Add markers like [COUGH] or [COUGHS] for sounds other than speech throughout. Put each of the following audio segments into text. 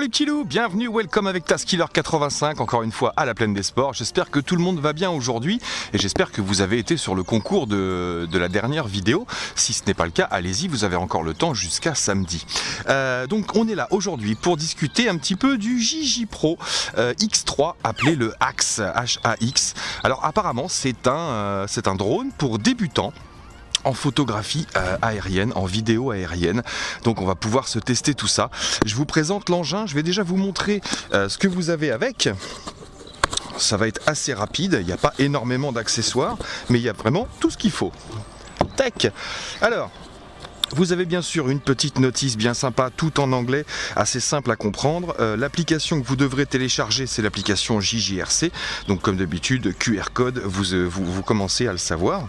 Les petits loups, bienvenue, welcome avec Taskiller 85, encore une fois à la plaine des sports. J'espère que tout le monde va bien aujourd'hui et j'espère que vous avez été sur le concours de, la dernière vidéo. Si ce n'est pas le cas, allez-y, vous avez encore le temps jusqu'à samedi. Euh, donc on est là aujourd'hui pour discuter un petit peu du JJ Pro euh, X3 appelé le AX, H-A-X. Alors apparemment euh, c'est un drone pour débutants en photographie euh, aérienne, en vidéo aérienne. Donc on va pouvoir se tester tout ça. Je vous présente l'engin, je vais déjà vous montrer euh, ce que vous avez avec. Ça va être assez rapide, il n'y a pas énormément d'accessoires, mais il y a vraiment tout ce qu'il faut. Tech Alors, vous avez bien sûr une petite notice bien sympa, tout en anglais, assez simple à comprendre. Euh, l'application que vous devrez télécharger, c'est l'application JJRC. Donc comme d'habitude, QR code, vous, vous commencez à le savoir.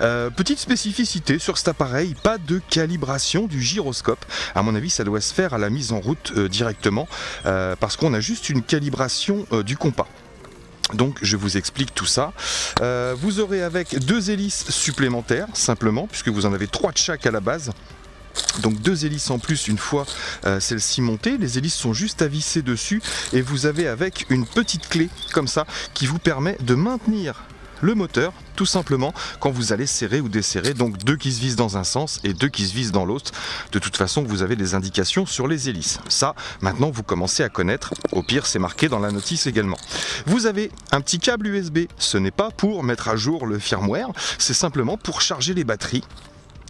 Euh, petite spécificité sur cet appareil, pas de calibration du gyroscope. À mon avis, ça doit se faire à la mise en route euh, directement euh, parce qu'on a juste une calibration du compas. Donc je vous explique tout ça. vous aurez avec deux hélices supplémentaires, simplement, puisque vous en avez trois de chaque à la base. Donc deux hélices en plus une fois celle-ci montée. Les hélices sont juste à visser dessus et vous avez avec une petite clé comme ça qui vous permet de maintenir le moteur tout simplement quand vous allez serrer ou desserrer. Donc deux qui se visent dans un sens et deux qui se visent dans l'autre. De toute façon vous avez des indications sur les hélices. Ça maintenant vous commencez à connaître. Au pire c'est marqué dans la notice également. Vous avez un petit câble USB ce n'est pas pour mettre à jour le firmware. C'est simplement pour charger les batteries.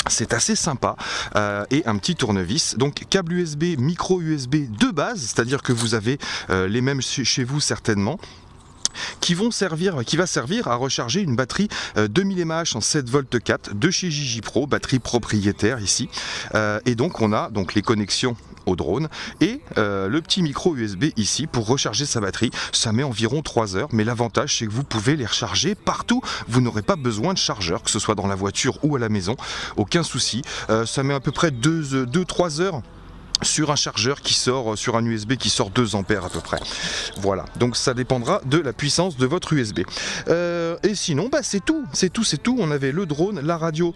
C'est assez sympa euh, et un petit tournevis. Donc câble USB micro USB de base c'est à dire que vous avez euh, les mêmes chez vous certainement qui vont servir, qui va servir à recharger une batterie 2000 mAh en 7 v 4 de chez Gigi Pro, batterie propriétaire ici. Euh, et donc on a donc les connexions au drone et euh, le petit micro USB ici pour recharger sa batterie. Ça met environ 3 heures, mais l'avantage c'est que vous pouvez les recharger partout. Vous n'aurez pas besoin de chargeur, que ce soit dans la voiture ou à la maison. Aucun souci. Euh, ça met à peu près 2-3 heures sur un chargeur qui sort, euh, sur un USB qui sort 2 ampères à peu près. Voilà, donc ça dépendra de la puissance de votre USB. Euh, et sinon, bah, c'est tout, c'est tout, c'est tout. On avait le drone, la radio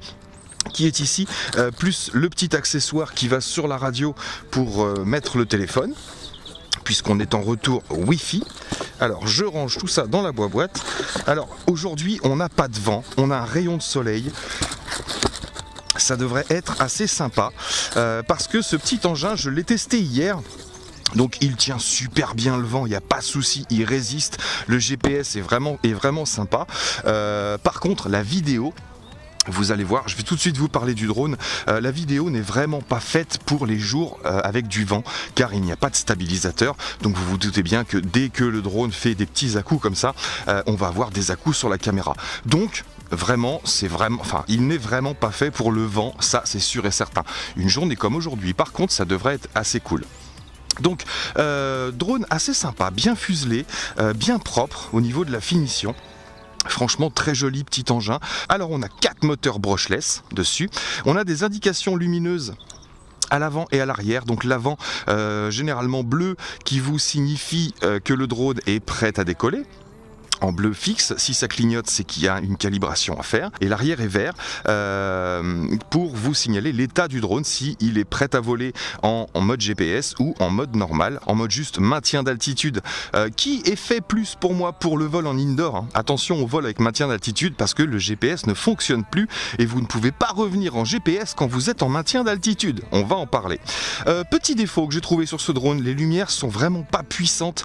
qui est ici, euh, plus le petit accessoire qui va sur la radio pour mettre le téléphone puisqu'on est en retour Wi-Fi. Alors je range tout ça dans la boîte. Alors aujourd'hui on n'a pas de vent, on a un rayon de soleil ça devrait être assez sympa euh, parce que ce petit engin, je l'ai testé hier. Donc il tient super bien le vent, il n'y a pas de souci, il résiste. Le GPS est vraiment, est sympa. Euh, par contre, la vidéo, vous allez voir, je vais tout de suite vous parler du drone. Euh, la vidéo n'est vraiment pas faite pour les jours avec du vent, car il n'y a pas de stabilisateur. Donc vous vous doutez bien que dès que le drone fait des petits à comme ça, on va avoir des à sur la caméra. Donc vraiment, c'est vraiment, enfin, il n'est vraiment pas fait pour le vent, ça c'est sûr et certain. Une journée comme aujourd'hui, par contre, ça devrait être assez cool. Donc, euh, drone assez sympa, bien fuselé, euh, bien propre au niveau de la finition. Franchement, très joli petit engin. Alors, on a quatre moteurs brushless dessus. On a des indications lumineuses à l'avant et à l'arrière. Donc l'avant euh, généralement bleu qui vous signifie que le drone est prêt à décoller en bleu fixe. Si ça clignote, c'est qu'il y a une calibration à faire. Et l'arrière est vert euh, pour vous signaler l'état du drone, si il est prêt à voler en, mode GPS ou en mode normal, en mode juste maintien d'altitude, euh, qui est fait plus pour moi pour le vol en indoor. Hein? Attention au vol avec maintien d'altitude parce que le GPS ne fonctionne plus et vous ne pouvez pas revenir en GPS quand vous êtes en maintien d'altitude. On va en parler. Euh, petit défaut que j'ai trouvé sur ce drone, les lumières sont vraiment pas puissantes.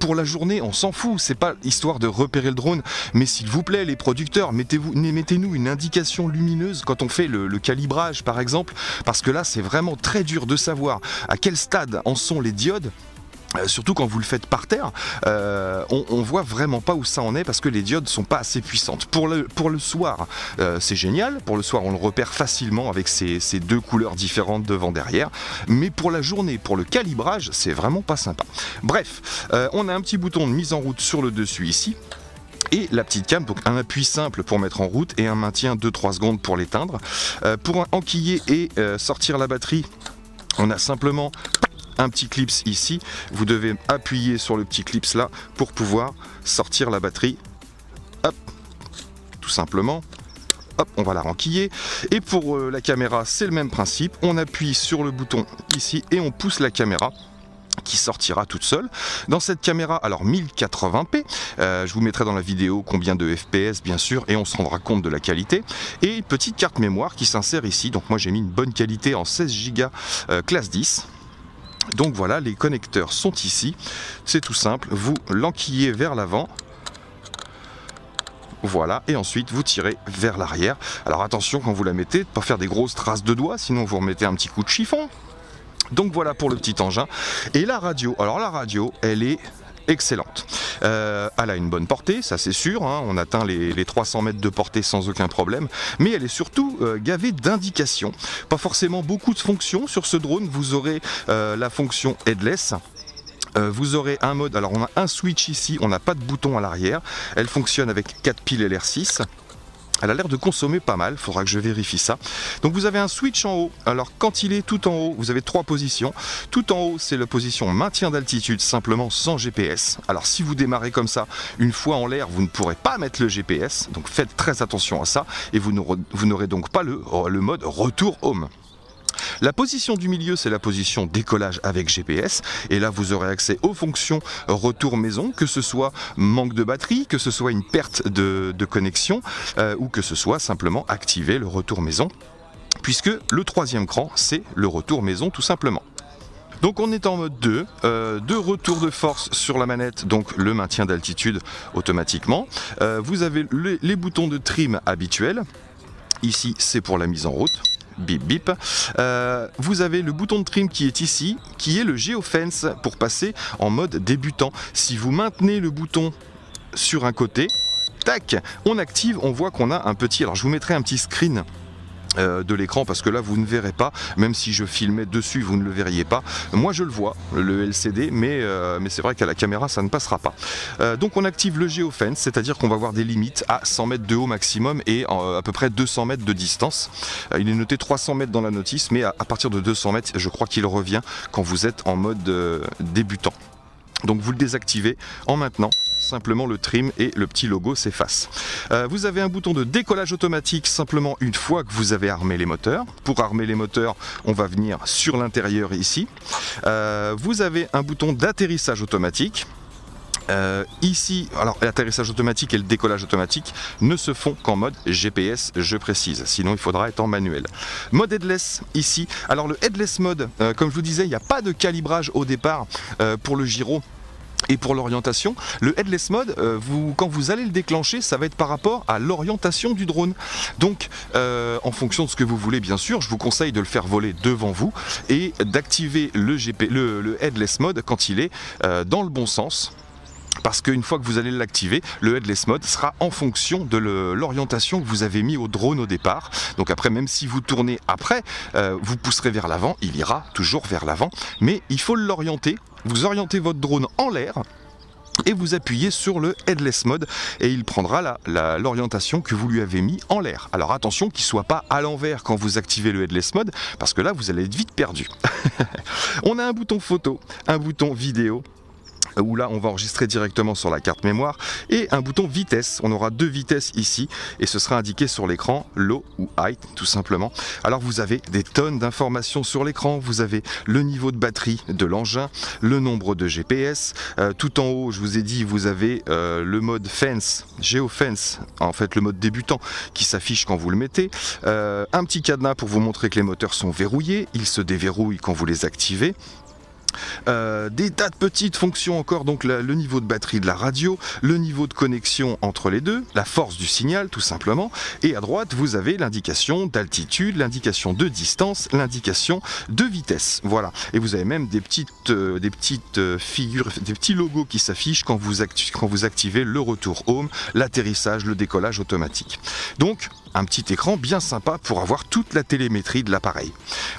pour la journée, on s'en fout, c'est pas histoire de repérer le drone. Mais s'il vous plaît, les producteurs, mettez-nous une indication lumineuse quand on fait le, calibrage, par exemple, parce que là, c'est vraiment très dur de savoir à quel stade en sont les diodes euh, surtout quand vous le faites par terre, euh, on, voit vraiment pas où ça en est parce que les diodes sont pas assez puissantes. Pour le, pour le soir, euh, c'est génial. Pour le soir, on le repère facilement avec ces, ces, deux couleurs différentes devant derrière. Mais pour la journée, pour le calibrage, c'est vraiment pas sympa. Bref, on a un petit bouton de mise en route sur le dessus ici et la petite cam, donc un appui simple pour mettre en route et un maintien de 3 secondes pour l'éteindre. pour enquiller et sortir la batterie, on a simplement un petit clips ici. Vous devez appuyer sur le petit clips là pour pouvoir sortir la batterie. Tout simplement. hop, on va la renquiller. Et pour euh, la caméra, c'est le même principe. On appuie sur le bouton ici et on pousse la caméra qui sortira toute seule. Dans cette caméra, alors 1080p, euh, je vous mettrai dans la vidéo combien de FPS bien sûr et on se rendra compte de la qualité. Et une petite carte mémoire qui s'insère ici, donc moi j'ai mis une bonne qualité en 16 Go classe 10. Donc voilà, les connecteurs sont ici. C'est tout simple, vous l'enquillez vers l'avant. Voilà, et ensuite vous tirez vers l'arrière. Alors attention quand vous la mettez, de pas faire des grosses traces de doigts, sinon vous remettez un petit coup de chiffon. Donc voilà pour le petit engin. Et la radio, alors la radio, elle est excellente. Euh, elle a une bonne portée, ça c'est sûr, hein. on atteint les, 300 mètres de portée sans aucun problème, mais elle est surtout euh, gavée d'indications. Pas forcément beaucoup de fonctions sur ce drone, vous aurez euh, la fonction headless, vous aurez un mode, alors on a un switch ici, on n'a pas de bouton à l'arrière, elle fonctionne avec 4 piles LR6, elle a l'air de consommer pas mal, faudra que je vérifie ça. Donc vous avez un switch en haut. Alors quand il est tout en haut, vous avez trois positions. Tout en haut, c'est la position maintien d'altitude, simplement sans GPS. Alors si vous démarrez comme ça, une fois en l'air, vous ne pourrez pas mettre le GPS. Donc faites très attention à ça et vous n'aurez donc pas le, le mode retour home. La position du milieu, c'est la position décollage avec GPS. Et là, vous aurez accès aux fonctions retour maison, que ce soit manque de batterie, que ce soit une perte de, connexion, euh, ou que ce soit simplement activer le retour maison. Puisque le troisième cran, c'est le retour maison tout simplement. Donc on est en mode 2, euh, deux retours de force sur la manette, donc le maintien d'altitude automatiquement. Euh, vous avez les boutons de trim habituels. Ici c'est pour la mise en route bip bip. Euh, vous avez le bouton de trim qui est ici, qui est le geofence pour passer en mode débutant. Si vous maintenez le bouton sur un côté, tac, on active, on voit qu'on a un petit, alors je vous mettrai un petit screen euh, de l'écran parce que là vous ne verrez pas même si je filmais dessus vous ne le verriez pas. Moi je le vois le LCD mais, euh, mais c'est vrai qu'à la caméra ça ne passera pas. Euh, donc on active le geofence c'est à dire qu'on va avoir des limites à 100 mètres de haut maximum et à peu près 200 mètres de distance. Il est noté 300 mètres dans la notice mais à, à partir de 200 mètres je crois qu'il revient quand vous êtes en mode débutant. Donc vous le désactivez en maintenant simplement le trim et le petit logo s'efface. Euh, vous avez un bouton de décollage automatique simplement une fois que vous avez armé les moteurs. Pour armer les moteurs, on va venir sur l'intérieur ici. Euh, vous avez un bouton d'atterrissage automatique. Euh, ici, alors l'atterrissage automatique et le décollage automatique ne se font qu'en mode GPS, je précise, sinon il faudra être en manuel. Mode headless ici, alors le headless mode, comme je vous disais, il n'y a pas de calibrage au départ pour le gyro et pour l'orientation, le headless mode, euh, quand vous allez le déclencher, ça va être par rapport à l'orientation du drone. Donc, euh, en fonction de ce que vous voulez, bien sûr, je vous conseille de le faire voler devant vous et d'activer le, le, headless mode quand il est euh, dans le bon sens parce qu'une fois que vous allez l'activer, le headless mode sera en fonction de l'orientation que vous avez mis au drone au départ. Donc après, même si vous tournez après, vous pousserez vers l'avant, il ira toujours vers l'avant, mais il faut l'orienter vous orientez votre drone en l'air et vous appuyez sur le headless mode et il prendra l'orientation que vous lui avez mis en l'air. Alors attention qu'il ne soit pas à l'envers quand vous activez le headless mode parce que là vous allez être vite perdu. [LAUGHS] On a un bouton photo, un bouton vidéo, où là on va enregistrer directement sur la carte mémoire et un bouton vitesse. On aura deux vitesses ici et ce sera indiqué sur l'écran low ou high tout simplement. Alors vous avez des tonnes d'informations sur l'écran. Vous avez le niveau de batterie de l'engin, le nombre de GPS. Euh, tout en haut, je vous ai dit, vous avez euh, le mode fence, geofence, en fait le mode débutant qui s'affiche quand vous le mettez. Euh, un petit cadenas pour vous montrer que les moteurs sont verrouillés. Ils se déverrouillent quand vous les activez. Euh, des tas de petites fonctions encore, donc le niveau de batterie de la radio, le niveau de connexion entre les deux, la force du signal tout simplement, et à droite vous avez l'indication d'altitude, l'indication de distance, l'indication de vitesse, voilà. Et vous avez même des petites, euh, des petites euh, figures, des petits logos qui s'affichent quand, vous quand activez le retour home, l'atterrissage, le décollage automatique. Donc un petit écran bien sympa pour avoir toute la télémétrie de l'appareil.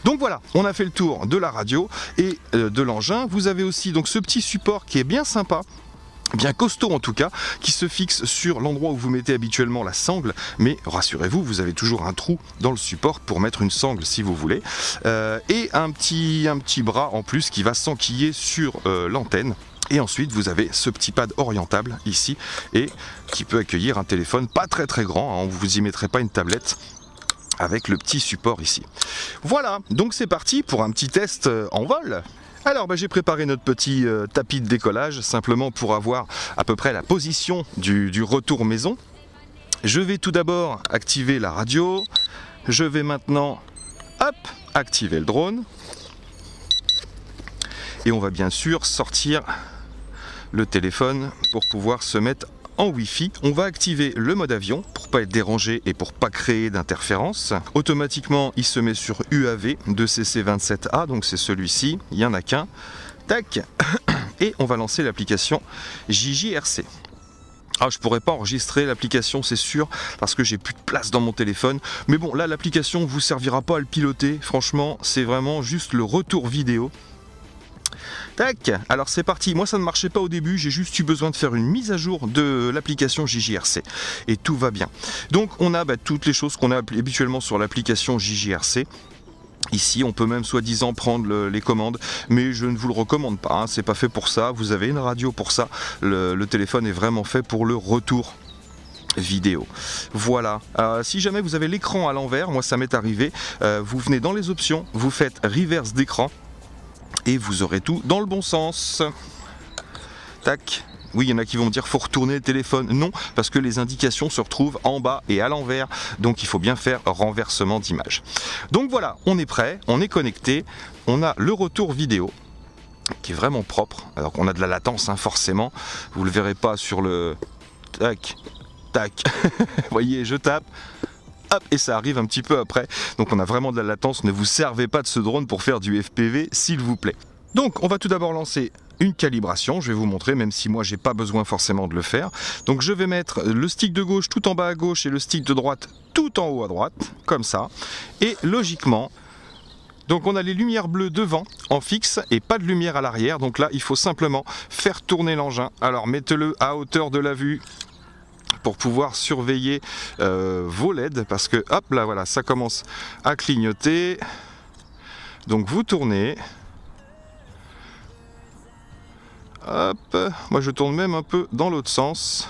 Donc voilà, on a fait le tour de la radio et euh, de l'engin. Vous avez aussi donc ce petit support qui est bien sympa bien costaud en tout cas, qui se fixe sur l'endroit où vous mettez habituellement la sangle, mais rassurez-vous, vous avez toujours un trou dans le support pour mettre une sangle si vous voulez, euh, et un petit, bras en plus qui va s'enquiller sur euh, l'antenne Et ensuite, vous avez ce petit pad orientable ici et qui peut accueillir un téléphone pas très très grand. Hein. Vous y mettrez pas une tablette avec le petit support ici. Voilà, donc c'est parti pour un petit test euh, en vol. Alors bah, j'ai préparé notre petit euh, tapis de décollage simplement pour avoir à peu près la position du, du retour maison. Je vais tout d'abord activer la radio. Je vais maintenant hop, activer le drone. Et on va bien sûr sortir le téléphone pour pouvoir se mettre en Wi-Fi. On va activer le mode avion pour pas être dérangé et pour pas créer d'interférence. Automatiquement, il se met sur UAV de CC27A, donc c'est celui-ci, il n'y en a qu'un. Tac [COUGHS] Et on va lancer l'application JJRC. Ah, je pourrais pas enregistrer l'application, c'est sûr, parce que j'ai plus de place dans mon téléphone. Mais bon, là, l'application vous servira pas à le piloter. Franchement, c'est vraiment juste le retour vidéo. Tac, alors c'est parti. Moi ça ne marchait pas au début, j'ai juste eu besoin de faire une mise à jour de l'application JJRC et tout va bien. Donc on a bah, toutes les choses qu'on a habituellement sur l'application JJRC. Ici, on peut même soi-disant prendre les commandes, mais je ne vous le recommande pas. Hein. c'est pas fait pour ça. Vous avez une radio pour ça. Le, téléphone est vraiment fait pour le retour vidéo. Voilà. Euh, si jamais vous avez l'écran à l'envers, moi ça m'est arrivé, euh, vous venez dans les options, vous faites reverse d'écran et vous aurez tout dans le bon sens. Tac. Oui, il y en a qui vont me dire faut retourner le téléphone. Non, parce que les indications se retrouvent en bas et à l'envers. Donc il faut bien faire renversement d'image. Donc voilà, on est prêt, on est connecté, on a le retour vidéo qui est vraiment propre. Alors qu'on a de la latence, hein, forcément. Vous le verrez pas sur le tac, tac. [LAUGHS] Vous voyez, je tape. Et ça arrive un petit peu après. Donc on a vraiment de la latence. Ne vous servez pas de ce drone pour faire du FPV, s'il vous plaît. Donc on va tout d'abord lancer une calibration, je vais vous montrer, même si moi j'ai pas besoin forcément de le faire. Donc je vais mettre le stick de gauche tout en bas à gauche et le stick de droite tout en haut à droite, comme ça. Et logiquement, donc on a les lumières bleues devant en fixe et pas de lumière à l'arrière. Donc là il faut simplement faire tourner l'engin. Alors mettez-le à hauteur de la vue pour pouvoir surveiller euh, vos LED parce que hop là voilà ça commence à clignoter. Donc vous tournez. Hop, moi je tourne même un peu dans l'autre sens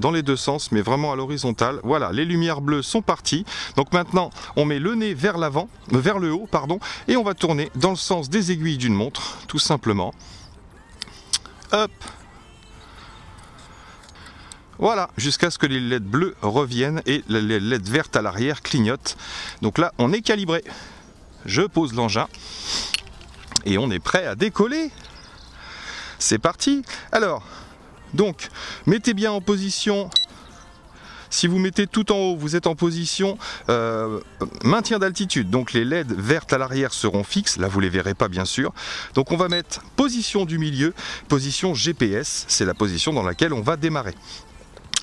dans les deux sens, mais vraiment à l'horizontale. Voilà, les lumières bleues sont parties. Donc maintenant, on met le nez vers l'avant, euh, vers le haut, pardon, et on va tourner dans le sens des aiguilles d'une montre, tout simplement. Hop. Voilà, jusqu'à ce que les LED bleus reviennent et les LED vertes à l'arrière clignotent. Donc là, on est calibré. Je pose l'engin et on est prêt à décoller. C'est parti Alors, donc, mettez bien en position si vous mettez tout en haut, vous êtes en position euh, maintien d'altitude. Donc les LED vertes à l'arrière seront fixes. Là, vous ne les verrez pas, bien sûr. Donc on va mettre position du milieu, position GPS. C'est la position dans laquelle on va démarrer.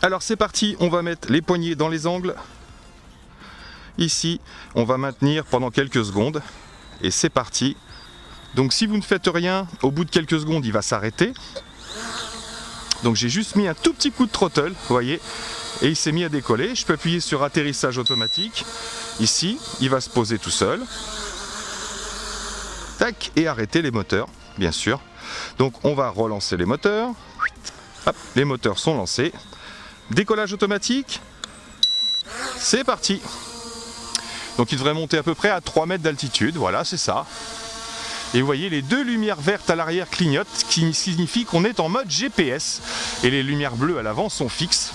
Alors c'est parti, on va mettre les poignets dans les angles. Ici, on va maintenir pendant quelques secondes. Et c'est parti. Donc si vous ne faites rien, au bout de quelques secondes, il va s'arrêter. Donc j'ai juste mis un tout petit coup de throttle, vous voyez, et il s'est mis à décoller. Je peux appuyer sur atterrissage automatique. Ici, il va se poser tout seul. Tac, et arrêter les moteurs, bien sûr. Donc on va relancer les moteurs. les moteurs sont lancés. Décollage automatique. C'est parti. Donc il devrait monter à peu près à 3 mètres d'altitude, voilà, c'est ça. Et vous voyez, les deux lumières vertes à l'arrière clignotent, ce qui signifie qu'on est en mode GPS. Et les lumières bleues à l'avant sont fixes.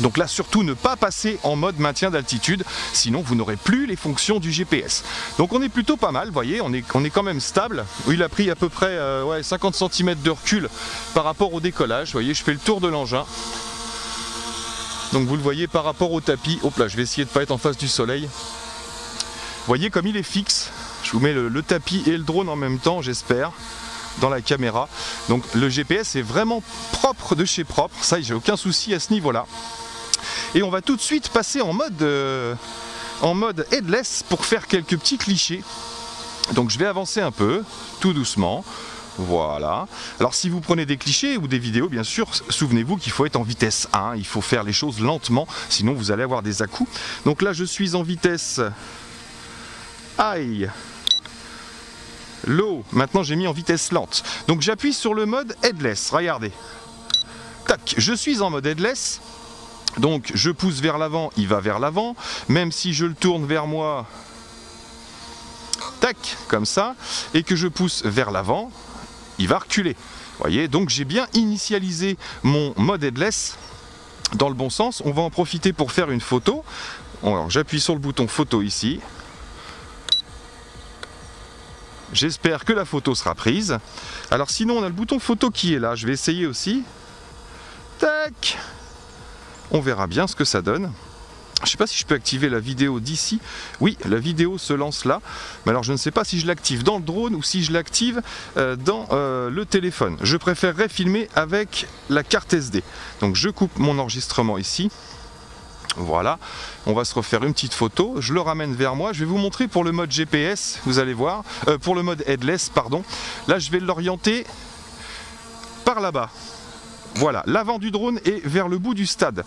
Donc là, surtout ne pas passer en mode maintien d'altitude, sinon vous n'aurez plus les fonctions du GPS. Donc on est plutôt pas mal, vous voyez, on est, quand même stable. Il a pris à peu près euh, ouais, 50 cm de recul par rapport au décollage. Vous voyez, je fais le tour de l'engin. Donc vous le voyez par rapport au tapis. Hop là, je vais essayer de ne pas être en face du soleil. Vous voyez comme il est fixe. Je vous mets le, tapis et le drone en même temps, j'espère, dans la caméra. Donc le GPS est vraiment propre de chez propre, ça j'ai aucun souci à ce niveau-là. Et on va tout de suite passer en mode, euh, en mode headless pour faire quelques petits clichés. Donc je vais avancer un peu, tout doucement. Voilà. Alors si vous prenez des clichés ou des vidéos, bien sûr, souvenez-vous qu'il faut être en vitesse 1, il faut faire les choses lentement, sinon vous allez avoir des à-coups. Donc là je suis en vitesse... Aïe low. Maintenant j'ai mis en vitesse lente. Donc j'appuie sur le mode headless, regardez. Tac, je suis en mode headless. Donc je pousse vers l'avant, il va vers l'avant. Même si je le tourne vers moi, tac, comme ça, et que je pousse vers l'avant, il va reculer. Voyez, donc j'ai bien initialisé mon mode headless dans le bon sens. On va en profiter pour faire une photo. J'appuie sur le bouton photo ici. J'espère que la photo sera prise. Alors sinon, on a le bouton photo qui est là. Je vais essayer aussi. Tac On verra bien ce que ça donne. Je ne sais pas si je peux activer la vidéo d'ici. Oui, la vidéo se lance là. Mais alors je ne sais pas si je l'active dans le drone ou si je l'active euh, dans euh, le téléphone. Je préférerais filmer avec la carte SD. Donc je coupe mon enregistrement ici. Voilà, on va se refaire une petite photo. Je le ramène vers moi. Je vais vous montrer pour le mode GPS, vous allez voir. Euh, pour le mode headless, pardon. Là, je vais l'orienter par là-bas. Voilà, l'avant du drone est vers le bout du stade.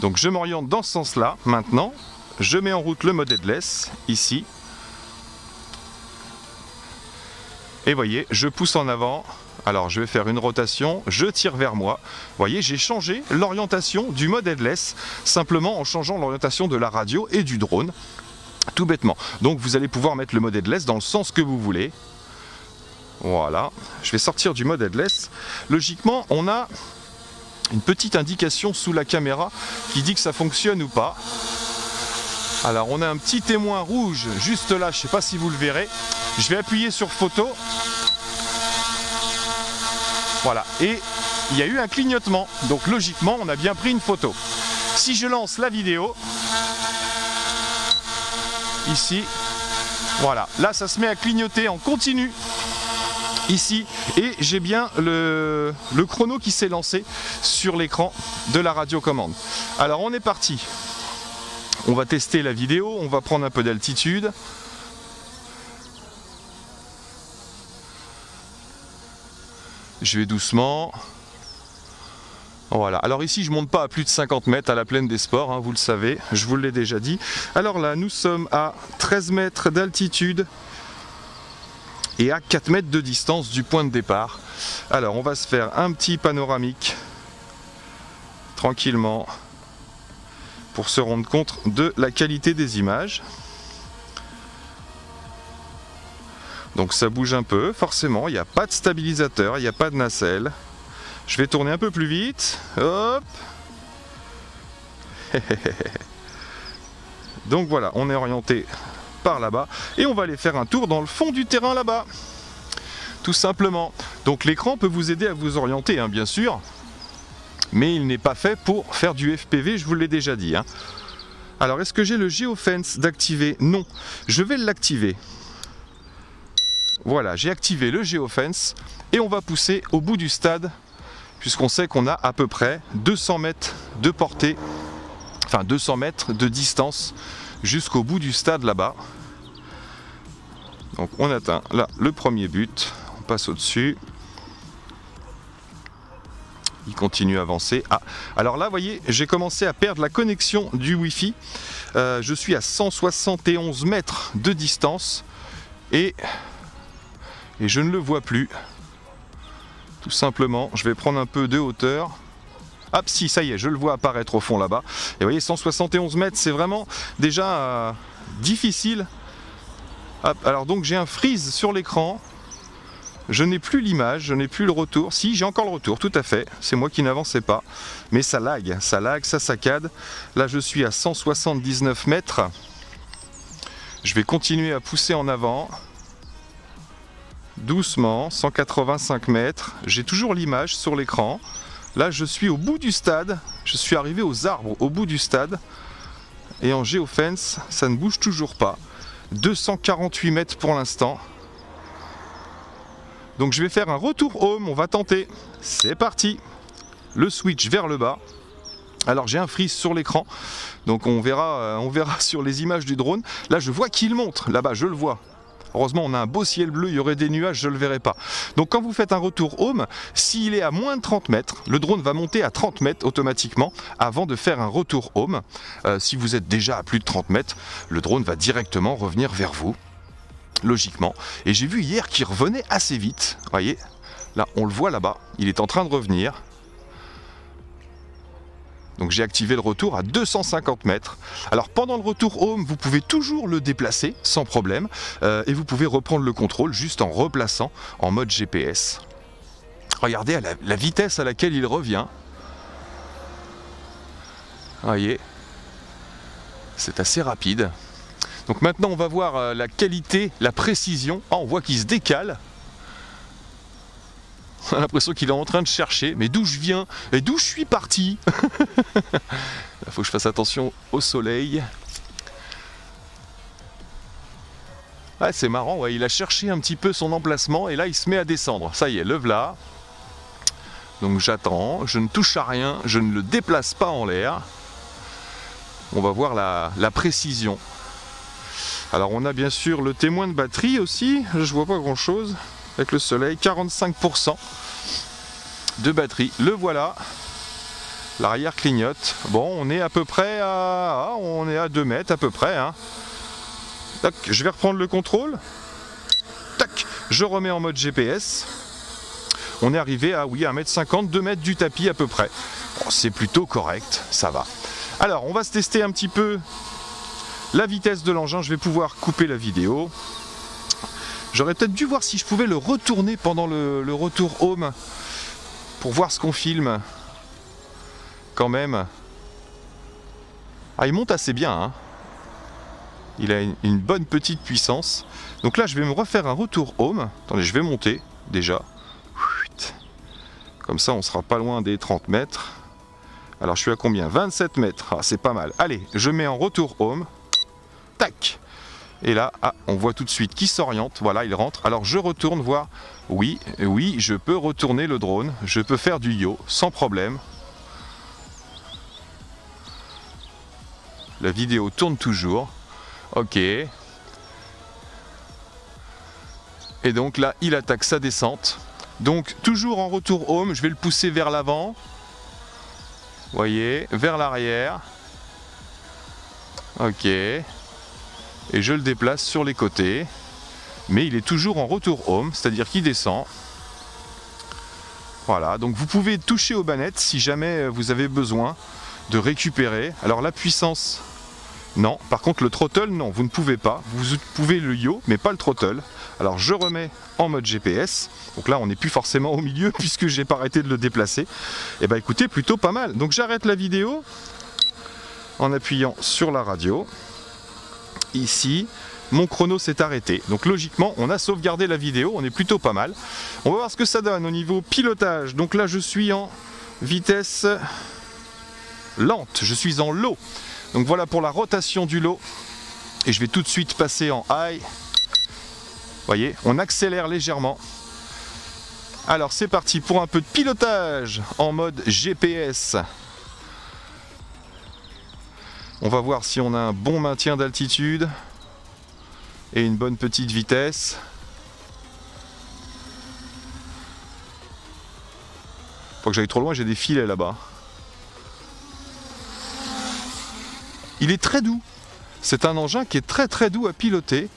Donc je m'oriente dans ce sens-là maintenant. Je mets en route le mode headless, ici. Et voyez, je pousse en avant. Alors je vais faire une rotation, je tire vers moi. voyez, j'ai changé l'orientation du mode headless, simplement en changeant l'orientation de la radio et du drone. Tout bêtement. Donc vous allez pouvoir mettre le mode headless dans le sens que vous voulez. Voilà. Je vais sortir du mode headless. Logiquement, on a une petite indication sous la caméra qui dit que ça fonctionne ou pas. Alors on a un petit témoin rouge juste là, je ne sais pas si vous le verrez. Je vais appuyer sur photo. Voilà, et il y a eu un clignotement. Donc logiquement, on a bien pris une photo. Si je lance la vidéo, ici, voilà, là ça se met à clignoter en continu ici et j'ai bien le, chrono qui s'est lancé sur l'écran de la radiocommande. Alors on est parti. On va tester la vidéo, on va prendre un peu d'altitude. Je vais doucement. Voilà, alors ici je monte pas à plus de 50 mètres à la plaine des sports, hein, vous le savez, je vous l'ai déjà dit. Alors là, nous sommes à 13 mètres d'altitude, et à 4 mètres de distance du point de départ. Alors on va se faire un petit panoramique tranquillement pour se rendre compte de la qualité des images. Donc ça bouge un peu, forcément, il n'y a pas de stabilisateur, il n'y a pas de nacelle. Je vais tourner un peu plus vite. Hop [LAUGHS] Donc voilà, on est orienté là-bas et on va aller faire un tour dans le fond du terrain là-bas. Tout simplement. Donc l'écran peut vous aider à vous orienter, hein, bien sûr, mais il n'est pas fait pour faire du FPV, je vous l'ai déjà dit. Hein. Alors est-ce que j'ai le geofence d'activer? Non, je vais l'activer. Voilà, j'ai activé le geofence et on va pousser au bout du stade puisqu'on sait qu'on a à peu près 200 mètres de portée, enfin 200 mètres de distance jusqu'au bout du stade là-bas. Donc on atteint là le premier but, on passe au-dessus. Il continue à avancer. Ah, alors là, vous voyez, j'ai commencé à perdre la connexion du Wi-Fi. Euh, je suis à 171 mètres de distance et, je ne le vois plus. Tout simplement, je vais prendre un peu de hauteur. Hop, si, ça y est, je le vois apparaître au fond là-bas. Et vous voyez, 171 mètres, c'est vraiment déjà euh, difficile. Alors donc j'ai un freeze sur l'écran. Je n'ai plus l'image, je n'ai plus le retour. Si, j'ai encore le retour, tout à fait. C'est moi qui n'avançais pas. Mais ça lag, ça lag, ça saccade. Là, je suis à 179 mètres. Je vais continuer à pousser en avant. Doucement, 185 mètres. J'ai toujours l'image sur l'écran. Là, je suis au bout du stade. Je suis arrivé aux arbres au bout du stade. Et en géofence, ça ne bouge toujours pas. 248 mètres pour l'instant. Donc je vais faire un retour home, on va tenter. C'est parti. Le switch vers le bas. Alors j'ai un freeze sur l'écran, donc on verra, euh, on verra [LAUGHS] sur les images du drone. Là je vois qu'il montre, là-bas je le vois. Heureusement, on a un beau ciel bleu, il y aurait des nuages, je ne le verrai pas. Donc quand vous faites un retour home, s'il est à moins de 30 mètres, le drone va monter à 30 mètres automatiquement avant de faire un retour home. Euh, si vous êtes déjà à plus de 30 mètres, le drone va directement revenir vers vous. logiquement. Et j'ai vu hier qu'il revenait assez vite. Voyez, là on le voit là-bas, il est en train de revenir. Donc j'ai activé le retour à 250 mètres. Alors pendant le retour home, vous pouvez toujours le déplacer sans problème. Euh, et vous pouvez reprendre le contrôle juste en replaçant en mode GPS. Regardez la, vitesse à laquelle il revient. Voyez, c'est assez rapide. Donc maintenant on va voir euh, la qualité, la précision. Ah, on voit qu'il se décale. [LAUGHS] On a l'impression qu'il est en train de chercher, mais d'où je viens et d'où je suis parti. [LAUGHS] Il faut que je fasse attention au soleil. Ah, c'est marrant, ouais, il a cherché un petit peu son emplacement et là il se met à descendre. Ça y est, le là. Donc j'attends, je ne touche à rien, je ne le déplace pas en l'air. On va voir la, précision. Alors on a bien sûr le témoin de batterie aussi, je vois pas grand chose avec le soleil, 45% de batterie. Le voilà. L'arrière clignote. Bon, on est à peu près à, ah, on est à 2 mètres à peu près. Hein. je vais reprendre le contrôle. Tac, je remets en mode GPS. On est arrivé à oui, 1m50, 2 mètres du tapis à peu près. c'est plutôt correct, ça va. Alors, on va se tester un petit peu la vitesse de l'engin. Je vais pouvoir couper la vidéo. J'aurais peut-être dû voir si je pouvais le retourner pendant le, retour home pour voir ce qu'on filme. Quand même. Ah, il monte assez bien. Hein. il a une, bonne petite puissance. Donc là, je vais me refaire un retour home. Attendez, je vais monter déjà. Comme ça, on sera pas loin des 30 mètres. Alors, je suis à combien? 27 mètres. Ah, c'est pas mal. Allez, je mets en retour home. Tac et là, ah, on voit tout de suite qui s'oriente. Voilà, il rentre. Alors je retourne voir. Oui, oui, je peux retourner le drone. Je peux faire du yo sans problème. La vidéo tourne toujours. Ok. Et donc là, il attaque sa descente. Donc toujours en retour home, je vais le pousser vers l'avant. Voyez, vers l'arrière. Ok et je le déplace sur les côtés. Mais il est toujours en retour home, c'est-à-dire qu'il descend. Voilà, donc vous pouvez toucher aux bannettes si jamais vous avez besoin de récupérer. Alors la puissance, non. Par contre le throttle, non, vous ne pouvez pas. Vous pouvez le yo, mais pas le throttle. Alors je remets en mode GPS. Donc là on n'est plus forcément au milieu [LAUGHS] puisque j'ai pas arrêté de le déplacer. Et eh bah ben, écoutez, plutôt pas mal. Donc j'arrête la vidéo en appuyant sur la radio ici, mon chrono s'est arrêté. Donc logiquement, on a sauvegardé la vidéo, on est plutôt pas mal. On va voir ce que ça donne au niveau pilotage. Donc là, je suis en vitesse lente, je suis en low. Donc voilà pour la rotation du lot. Et je vais tout de suite passer en high. Vous voyez, on accélère légèrement. Alors c'est parti pour un peu de pilotage en mode GPS. On va voir si on a un bon maintien d'altitude et une bonne petite vitesse. Faut que j'aille trop loin, j'ai des filets là-bas. Il est très doux. C'est un engin qui est très très doux à piloter.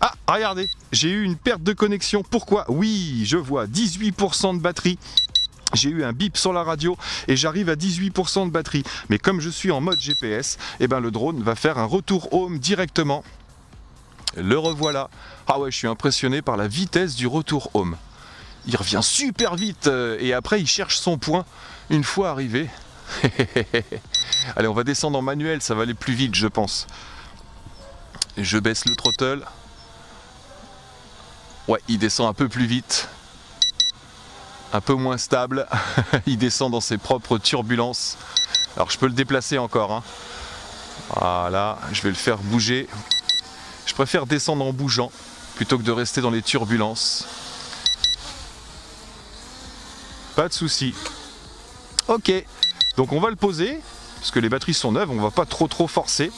Ah, regardez, j'ai eu une perte de connexion. Pourquoi? Oui, je vois 18% de batterie j'ai eu un bip sur la radio et j'arrive à 18% de batterie. Mais comme je suis en mode GPS, eh ben le drone va faire un retour home directement. Le revoilà. Ah ouais, je suis impressionné par la vitesse du retour home. Il revient super vite euh, et après il cherche son point une fois arrivé. [LAUGHS] Allez, on va descendre en manuel, ça va aller plus vite, je pense. Je baisse le throttle. Ouais, il descend un peu plus vite un peu moins stable, [LAUGHS] il descend dans ses propres turbulences. Alors je peux le déplacer encore. Hein. Voilà, je vais le faire bouger. Je préfère descendre en bougeant plutôt que de rester dans les turbulences. Pas de souci. Ok, donc on va le poser, parce que les batteries sont neuves, on va pas trop trop forcer.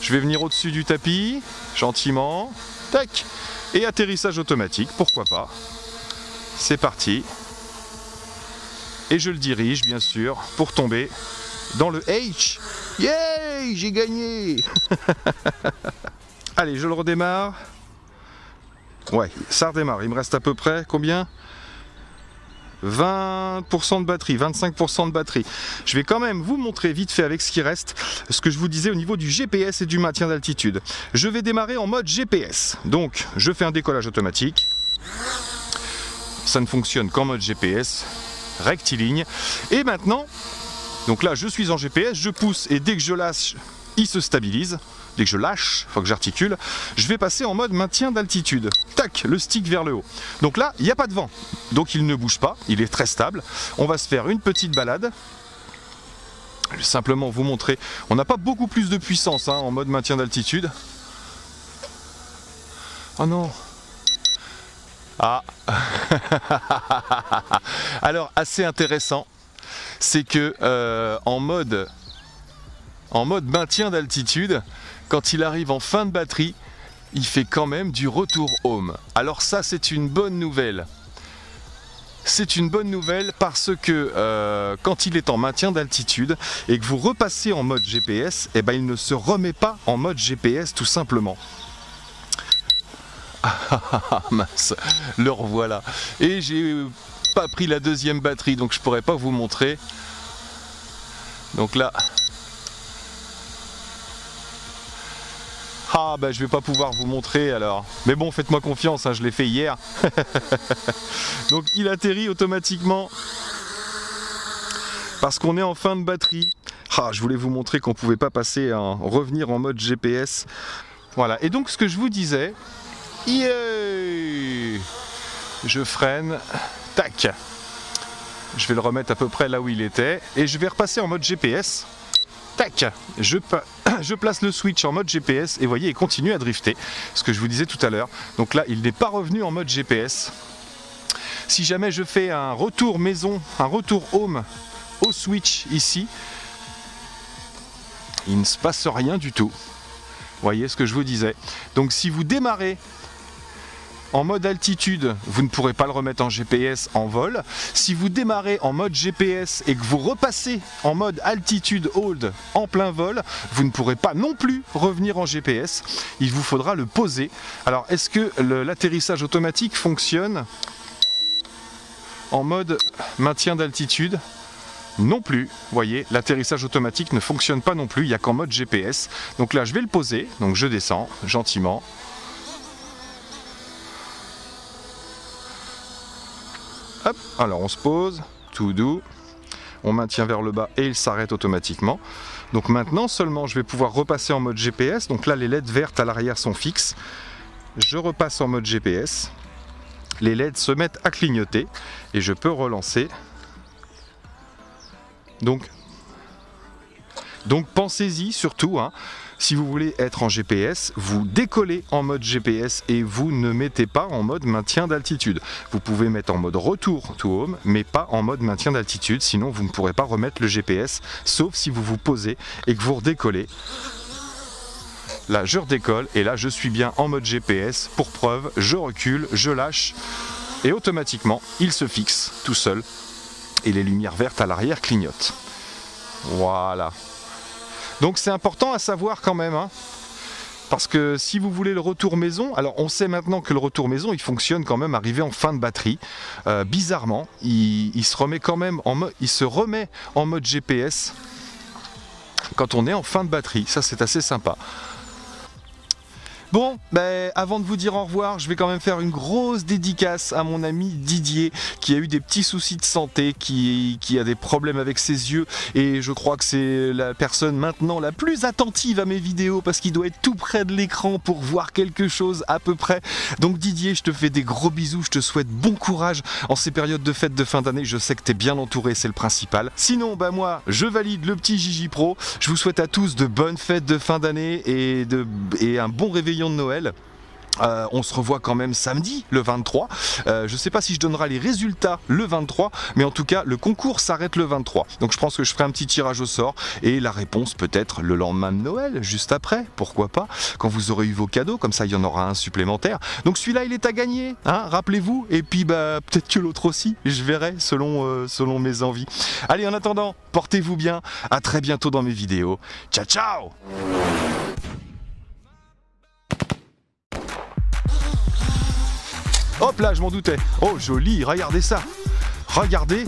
Je vais venir au-dessus du tapis, gentiment, tac, et atterrissage automatique, pourquoi pas. C'est parti et je le dirige bien sûr pour tomber dans le H. Yay, j'ai gagné [LAUGHS] Allez, je le redémarre. Ouais, ça redémarre. Il me reste à peu près combien? 20% de batterie, 25% de batterie. Je vais quand même vous montrer vite fait avec ce qui reste ce que je vous disais au niveau du GPS et du maintien d'altitude. Je vais démarrer en mode GPS. Donc, je fais un décollage automatique. Ça ne fonctionne qu'en mode GPS, rectiligne. Et maintenant, donc là, je suis en GPS, je pousse et dès que je lâche, il se stabilise dès que je lâche, faut que j'articule, je vais passer en mode maintien d'altitude. Tac, le stick vers le haut. Donc là, il n'y a pas de vent, donc il ne bouge pas, il est très stable. On va se faire une petite balade. Je vais simplement vous montrer, on n'a pas beaucoup plus de puissance hein, en mode maintien d'altitude. Oh non Ah [LAUGHS] Alors, assez intéressant, c'est que euh, en mode en mode maintien d'altitude, quand il arrive en fin de batterie, il fait quand même du retour home. Alors ça, c'est une bonne nouvelle. C'est une bonne nouvelle parce que euh, quand il est en maintien d'altitude et que vous repassez en mode GPS, eh ben, il ne se remet pas en mode GPS tout simplement. Ah mince, le revoilà. Et j'ai pas pris la deuxième batterie donc je pourrais pas vous montrer. Donc là, Ah bah je vais pas pouvoir vous montrer alors. Mais bon faites-moi confiance, hein, je l'ai fait hier. [LAUGHS] Donc il atterrit automatiquement parce qu'on est en fin de batterie. Ah, je voulais vous montrer qu'on pouvait pas passer en revenir en mode GPS. Voilà, et donc ce que je vous disais, je freine, tac, je vais le remettre à peu près là où il était, et je vais repasser en mode GPS. Tac, [COUGHS] je, place le switch en mode GPS et voyez, il continue à drifter, ce que je vous disais tout à l'heure. Donc là, il n'est pas revenu en mode GPS. Si jamais je fais un retour maison, un retour home au switch ici, il ne se passe rien du tout. Voyez ce que je vous disais. Donc si vous démarrez en mode altitude, vous ne pourrez pas le remettre en GPS en vol. Si vous démarrez en mode GPS et que vous repassez en mode altitude hold en plein vol, vous ne pourrez pas non plus revenir en GPS. Il vous faudra le poser. Alors, est-ce que l'atterrissage automatique fonctionne en mode maintien d'altitude? Non plus, voyez, l'atterrissage automatique ne fonctionne pas non plus, il n'y a qu'en mode GPS. Donc là, je vais le poser, donc je descends gentiment, alors on se pose, tout doux, on maintient vers le bas et il s'arrête automatiquement. Donc maintenant seulement je vais pouvoir repasser en mode GPS, donc là les LED vertes à l'arrière sont fixes. Je repasse en mode GPS, les LED se mettent à clignoter et je peux relancer. Donc, donc pensez-y surtout, hein, si vous voulez être en GPS, vous décollez en mode GPS et vous ne mettez pas en mode maintien d'altitude. Vous pouvez mettre en mode retour to home, mais pas en mode maintien d'altitude, sinon vous ne pourrez pas remettre le GPS, sauf si vous vous posez et que vous redécollez. Là, je redécolle et là, je suis bien en mode GPS. Pour preuve, je recule, je lâche et automatiquement, il se fixe tout seul et les lumières vertes à l'arrière clignotent. Voilà, donc c'est important à savoir quand même. Hein. parce que si vous voulez le retour maison, alors on sait maintenant que le retour maison il fonctionne quand même arrivé en fin de batterie. Euh, bizarrement, il, se remet quand même en mode, il se remet en mode GPS quand on est en fin de batterie. Ça c'est assez sympa. Bon, ben, avant de vous dire au revoir, je vais quand même faire une grosse dédicace à mon ami Didier qui a eu des petits soucis de santé, qui, a des problèmes avec ses yeux et je crois que c'est la personne maintenant la plus attentive à mes vidéos parce qu'il doit être tout près de l'écran pour voir quelque chose à peu près. Donc Didier, je te fais des gros bisous, je te souhaite bon courage en ces périodes de fête de fin d'année, je sais que tu es bien entouré, c'est le principal. Sinon, ben moi, je valide le petit Gigi Pro, je vous souhaite à tous de bonnes fêtes de fin d'année et, et un bon de Noël. Euh, on se revoit quand même samedi, le 23. Euh, je sais pas si je donnerai les résultats le 23, mais en tout cas, le concours s'arrête le 23. Donc je pense que je ferai un petit tirage au sort et la réponse peut-être le lendemain de Noël, juste après, pourquoi pas, quand vous aurez eu vos cadeaux, comme ça il y en aura un supplémentaire. Donc celui-là, il est à gagner, hein, rappelez-vous. Et puis bah peut-être que l'autre aussi, je verrai selon, euh, selon mes envies. Allez, en attendant, portez-vous bien. À très bientôt dans mes vidéos. Ciao, ciao Hop là, je m'en doutais. Oh, joli, regardez ça. Regardez.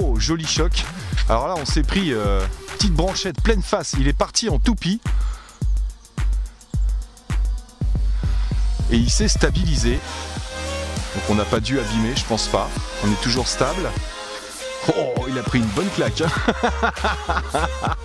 Oh, joli choc. Alors là, on s'est pris euh, petite branchette pleine face. Il est parti en toupie. Et il s'est stabilisé. Donc on n'a pas dû abîmer, je pense pas. On est toujours stable. Oh, il a pris une bonne claque. hein. [LAUGHS]